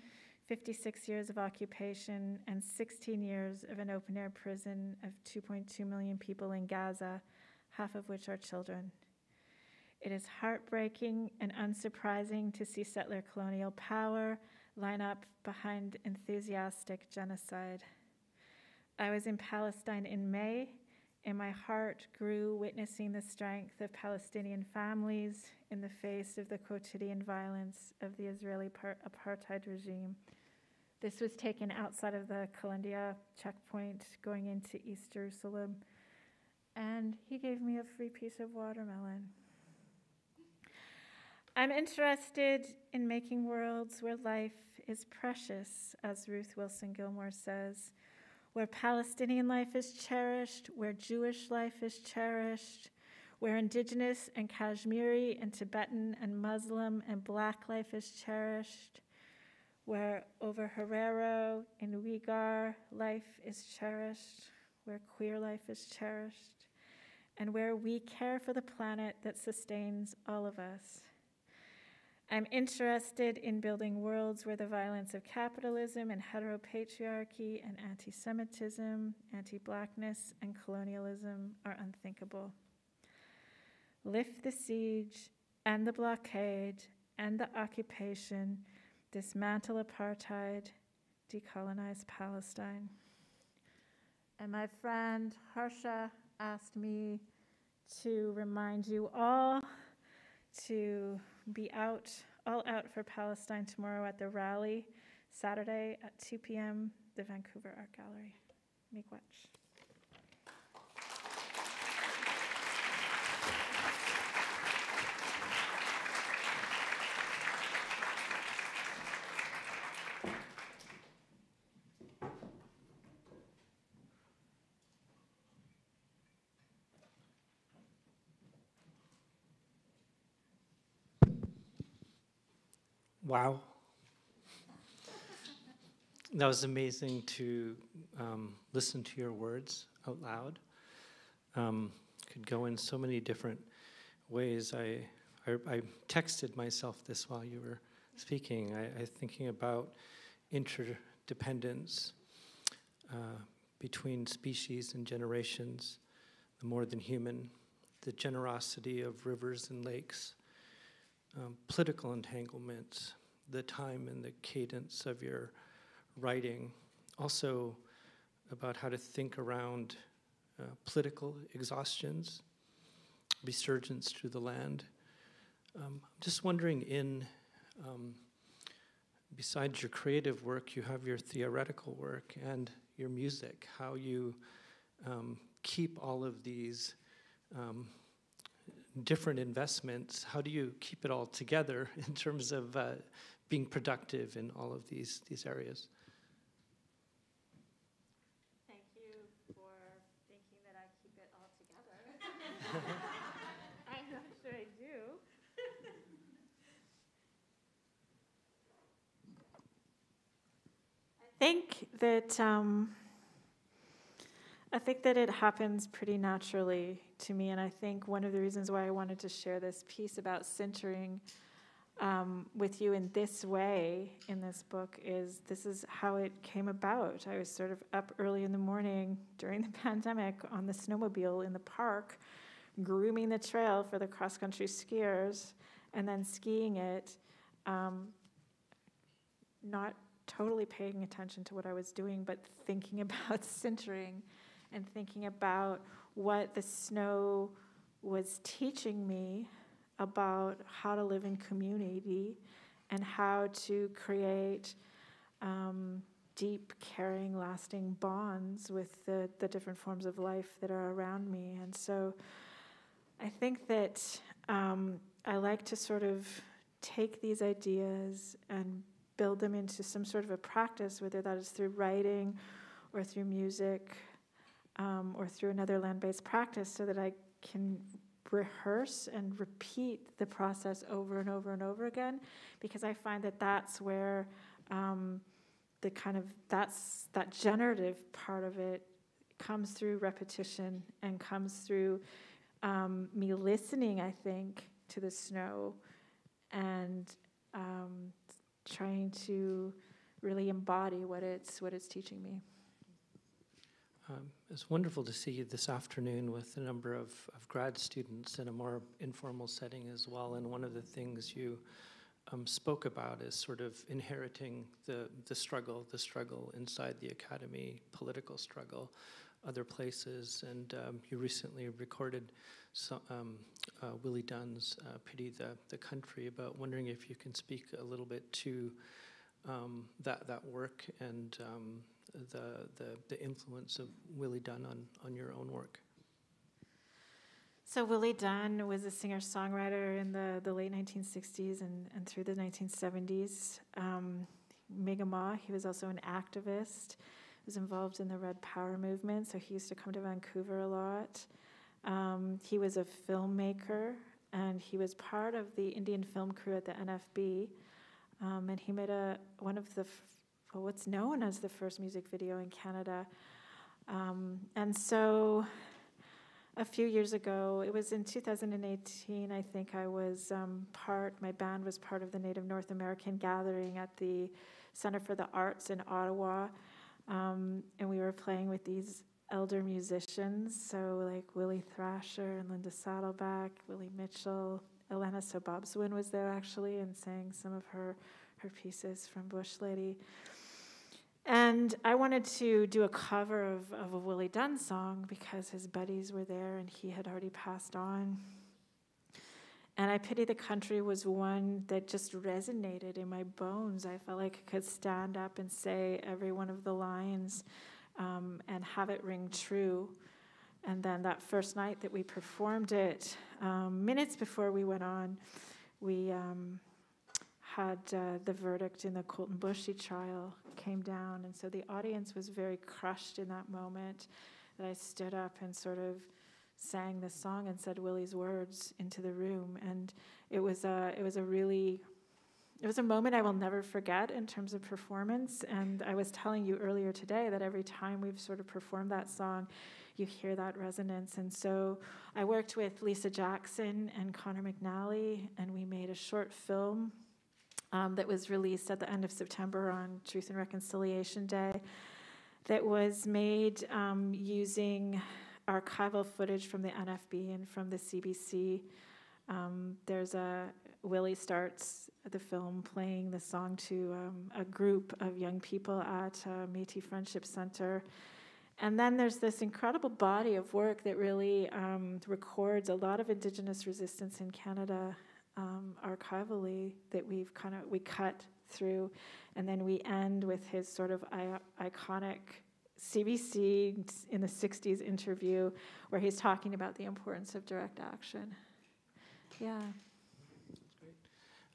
56 years of occupation, and 16 years of an open air prison of 2.2 million people in Gaza, half of which are children. It is heartbreaking and unsurprising to see settler colonial power line up behind enthusiastic genocide. I was in Palestine in May and my heart grew witnessing the strength of Palestinian families in the face of the quotidian violence of the Israeli apartheid regime. This was taken outside of the Kalandia checkpoint going into East Jerusalem, and he gave me a free piece of watermelon. I'm interested in making worlds where life is precious, as Ruth Wilson Gilmore says where Palestinian life is cherished, where Jewish life is cherished, where Indigenous and Kashmiri and Tibetan and Muslim and Black life is cherished, where Ovaherero and Uyghur life is cherished, where queer life is cherished, and where we care for the planet that sustains all of us. I'm interested in building worlds where the violence of capitalism and heteropatriarchy and anti Semitism, anti Blackness, and colonialism are unthinkable. Lift the siege and the blockade and the occupation, dismantle apartheid, decolonize Palestine. And my friend Harsha asked me to remind you all to be out, all out for Palestine tomorrow at the rally, Saturday at 2 p.m., the Vancouver Art Gallery. Miigwech. Wow. That was amazing to um, listen to your words out loud. Um, could go in so many different ways. I, I, I texted myself this while you were speaking. I, I thinking about interdependence uh, between species and generations, the more than human, the generosity of rivers and lakes, um, political entanglements, the time and the cadence of your writing, also about how to think around uh, political exhaustions, resurgence through the land. Um, I'm just wondering, in um, besides your creative work, you have your theoretical work and your music, how you um, keep all of these um, different investments, how do you keep it all together <laughs> in terms of uh, being productive in all of these, these areas? Thank you for thinking that I keep it all together. <laughs> I'm not sure I do. I think that um, I think that it happens pretty naturally to me, and I think one of the reasons why I wanted to share this piece about centering um, with you in this way in this book is this is how it came about. I was sort of up early in the morning during the <laughs> pandemic on the snowmobile in the park, grooming the trail for the cross country skiers, and then skiing it, um, not totally paying attention to what I was doing, but thinking <laughs> about centering and thinking about what the snow was teaching me about how to live in community and how to create um, deep, caring, lasting bonds with the, the different forms of life that are around me. And so I think that um, I like to sort of take these ideas and build them into some sort of a practice, whether that is through writing or through music um, or through another land based practice, so that I can rehearse and repeat the process over and over and over again because I find that that's where um, the kind of that's that generative part of it comes through repetition and comes through um, me listening, I think, to the snow and um, trying to really embody what it's what it's teaching me. Um, it's wonderful to see you this afternoon with a number of, of grad students in a more informal setting as well. And one of the things you um, spoke about is sort of inheriting the, the struggle, the struggle inside the academy, political struggle, other places. And um, you recently recorded um, uh, Willie Dunn's uh, Pity the, the Country, about wondering if you can speak a little bit to um, that, that work and um, the, the, the influence of Willie Dunn on, on your own work? So Willie Dunn was a singer-songwriter in the, the late 1960s and, and through the 1970s. Um, Mi'kmaq, he was also an activist, he was involved in the Red Power movement, so he used to come to Vancouver a lot. Um, he was a filmmaker, and he was part of the Indian film crew at the NFB. Um, and he made a one of the what's known as the first music video in Canada. Um, and so a few years ago, it was in 2018, I think I was um, part, my band was part of the Native North American gathering at the Center for the Arts in Ottawa. Um, and we were playing with these elder musicians, so like Willie Thrasher and Linda Saddleback, Willie Mitchell, Alanis Obomsawin was there actually and sang some of her, her pieces from Bush Lady. And I wanted to do a cover of, of a Willie Dunn song because his buddies were there and he had already passed on. And I Pity the Country was one that just resonated in my bones. I felt like I could stand up and say every one of the lines um, and have it ring true. And then that first night that we performed it, um, minutes before we went on, we um, had uh, the verdict in the Colten Boushie trial came down. And so the audience was very crushed in that moment that I stood up and sort of sang the song and said Willie's words into the room. And it was a, it was a really, it was a moment I will never forget in terms of performance. And I was telling you earlier today that every time we've sort of performed that song, you hear that resonance. And so I worked with Lisa Jackson and Connor McNally, and we made a short film um, that was released at the end of September on Truth and Reconciliation Day that was made um, using archival footage from the NFB and from the CBC. Um, there's a Willie starts the film playing the song to um, a group of young people at uh, Métis Friendship Center. And then there's this incredible body of work that really um, records a lot of Indigenous resistance in Canada um, archivally that we've kind of we cut through, and then we end with his sort of iconic CBC in the 60s interview where he's talking about the importance of direct action. Yeah.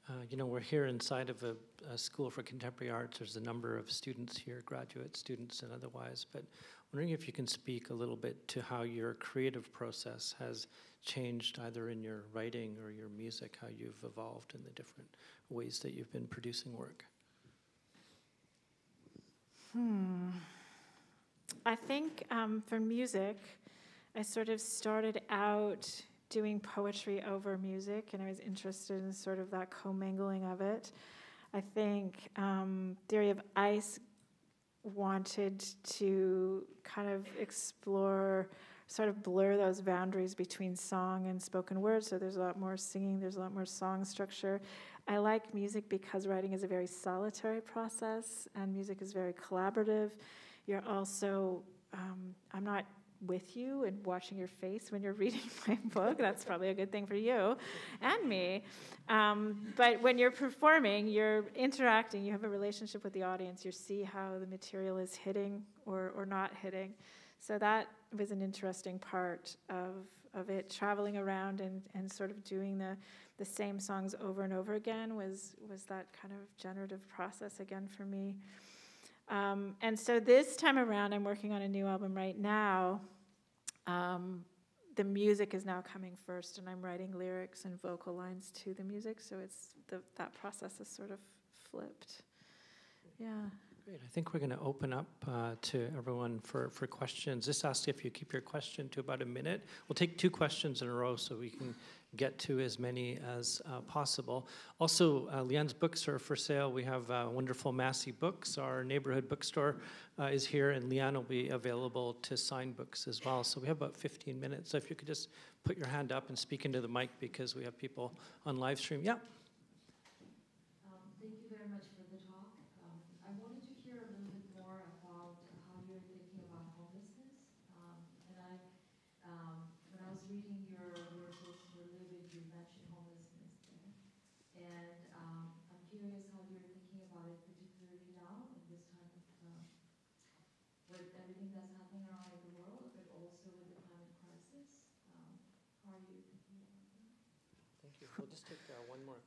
Uh, you know, we're here inside of a, a, School for Contemporary Arts. There's a number of students here, graduate students and otherwise, but wondering if you can speak a little bit to how your creative process has changed either in your writing or your music, how you've evolved in the different ways that you've been producing work. Hmm. I think um, for music, I sort of started out doing poetry over music, and I was interested in sort of that commingling of it. I think um, Theory of Ice wanted to kind of explore, sort of blur those boundaries between song and spoken word. So there's a lot more singing, there's a lot more song structure. I like music because writing is a very solitary process, and music is very collaborative. You're also, um, I'm not with you and watching your face when you're <laughs> reading my book. That's probably a good thing for you and me. Um, but when you're performing, you're interacting, you have a relationship with the audience, you see how the material is hitting or, or not hitting. So that was an interesting part of, of it. Traveling around and, and sort of doing the, the same songs over and over again was, was that kind of generative process again for me. Um, and so this time around, I'm working on a new album right now. Um, the music is now coming first, and I'm writing lyrics and vocal lines to the music. So it's the, that process is sort of flipped. Yeah. Great. I think we're going to open up uh, to everyone for, for questions. Just ask if you keep your question to about a minute. We'll take two questions in a row so we can get to as many as uh, possible. Also, uh, Leanne's books are for sale. We have uh, wonderful Massey Books. Our neighborhood bookstore uh, is here, and Leanne will be available to sign books as well. So we have about 15 minutes. So if you could just put your hand up and speak into the mic because we have people on live stream. Yeah.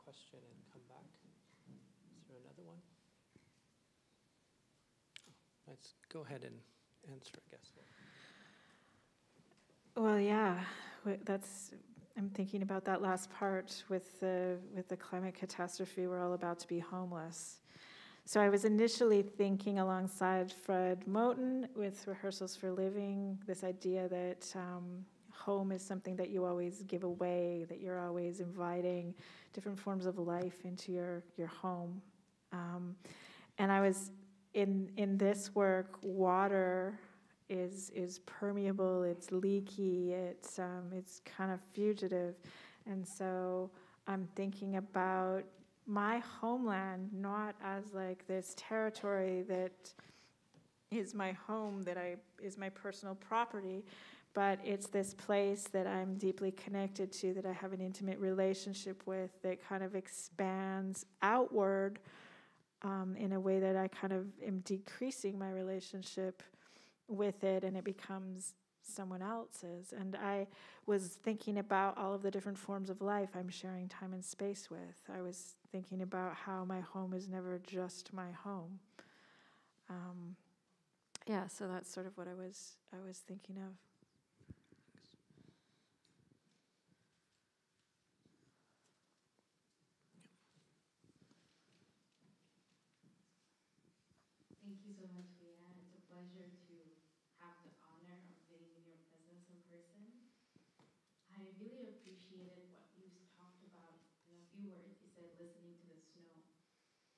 Question and come back. Is there another one? Let's go ahead and answer, I guess. Well, yeah, that's. I'm thinking about that last part with the with the climate catastrophe. We're all about to be homeless. So I was initially thinking alongside Fred Moten with Rehearsals for Living, this idea that um, home is something that you always give away, that you're always inviting different forms of life into your, your home. Um, and I was in in this work, water is is permeable, it's leaky, it's um, it's kind of fugitive, and so I'm thinking about my homeland not as like this territory that is my home that I is my personal property, but it's this place that I'm deeply connected to, that I have an intimate relationship with, that kind of expands outward um, in a way that I kind of am decreasing my relationship with it, and it becomes someone else's. And I was thinking about all of the different forms of life I'm sharing time and space with. I was thinking about how my home is never just my home. Um, yeah, so that's sort of what I was I was thinking of. you so much, Leanne. It's a pleasure to have the honor of being in your presence in person. I really appreciated what you talked about in a few words. You said listening to the snow.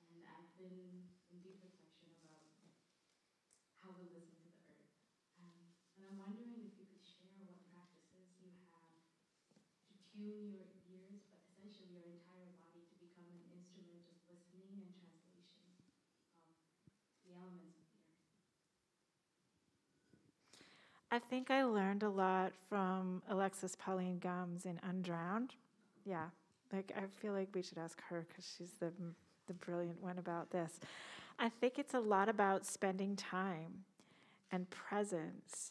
And I've been in deep reflection about how we listen to the earth. Um, and I'm wondering if you could share what practices you have to tune your ears, but essentially your entire body to become an instrument of listening and translation of the elements of the earth. I think I learned a lot from Alexis Pauline Gumbs in Undrowned. Yeah, like I feel like we should ask her because she's the the brilliant one about this. I think it's a lot about spending time and presence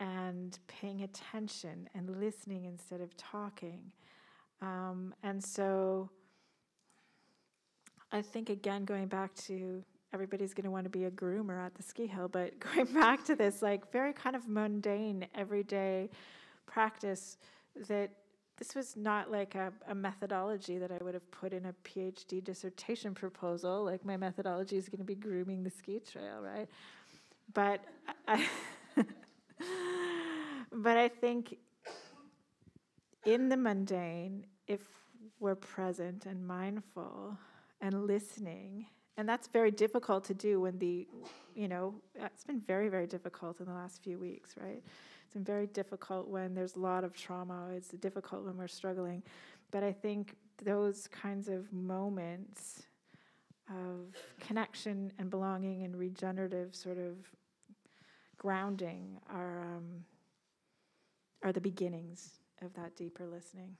and paying attention and listening instead of talking. Um, and so I think, again, going back to everybody's going to want to be a groomer at the ski hill, but <laughs> going back to this, like, very kind of mundane, everyday practice that this was not like a, a, methodology that I would have put in a PhD dissertation proposal. Like my methodology is going to be grooming the ski trail, right? But I, <laughs> but I think in the mundane, if we're present and mindful and listening, and that's very difficult to do when the, you know, it's been very, very difficult in the last few weeks, right? It's been very difficult when there's a lot of trauma. It's difficult when we're struggling. But I think those kinds of moments of connection and belonging and regenerative sort of grounding are, um, are the beginnings of that deeper listening.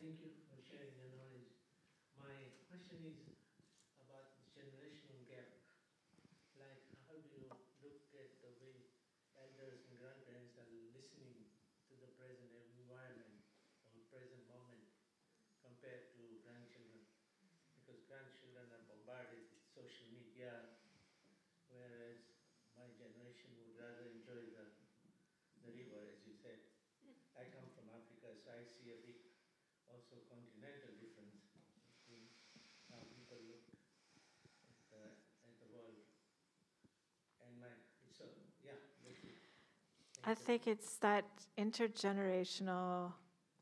Thank you for sharing your knowledge. My question is about the generational gap. Like, how do you look at the way elders and grandparents are listening to the present environment or present moment compared to grandchildren? Because grandchildren are bombarded with social media, whereas my generation would rather enjoy the, the river, as you said. I come from Africa, so I see a big also continental difference between how people look at the, at the world. And my, so, yeah. I think it's that intergenerational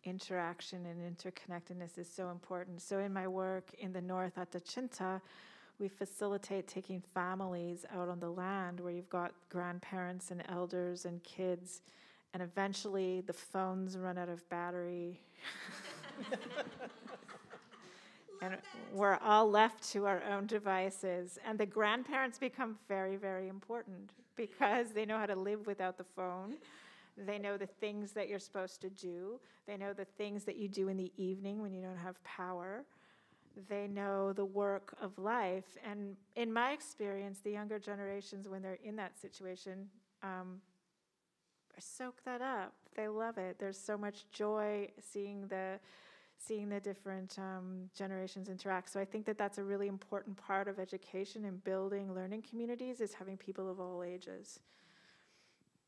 interaction and interconnectedness is so important. So, in my work in the north at Dechinta, we facilitate taking families out on the land where you've got grandparents and elders and kids, and eventually the phones run out of battery. <laughs> and we're all left to our own devices. And the grandparents become very, very important because they know how to live without the phone. They know the things that you're supposed to do. They know the things that you do in the evening when you don't have power. They know the work of life. And in my experience, the younger generations, when they're in that situation, um, soak that up. They love it. There's so much joy seeing the seeing the different um, generations interact. So I think that that's a really important part of education and building learning communities is having people of all ages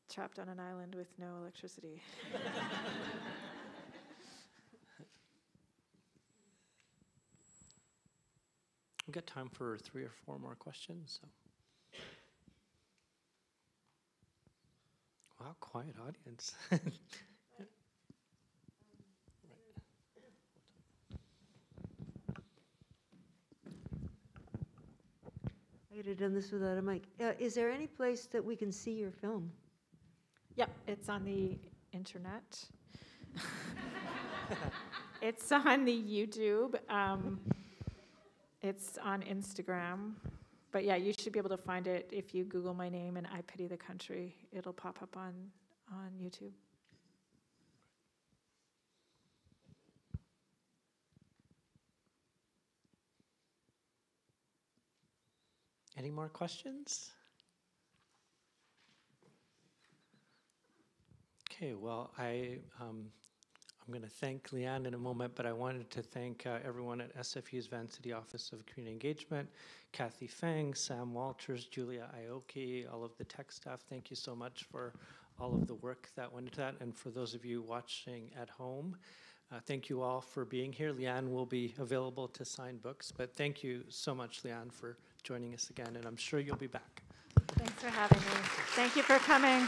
trapped on an island with no electricity. <laughs> We've got time for three or four more questions. So. Wow, quiet audience. <laughs> could have done this without a mic. Uh, is there any place that we can see your film? Yep, it's on the internet. <laughs> it's on the YouTube. Um, it's on Instagram. But yeah, you should be able to find it if you Google my name and I Pity the Country. It'll pop up on, on YouTube. Any more questions? Okay, well, I, um, I'm going to thank Leanne in a moment, but I wanted to thank uh, everyone at SFU's Vancity Office of Community Engagement, Kathy Fang, Sam Walters, Julia Ioki, all of the tech staff. Thank you so much for all of the work that went into that. And for those of you watching at home, uh, thank you all for being here. Leanne will be available to sign books, but thank you so much, Leanne, for joining us again, and I'm sure you'll be back. Thanks for having me. Thank you for coming.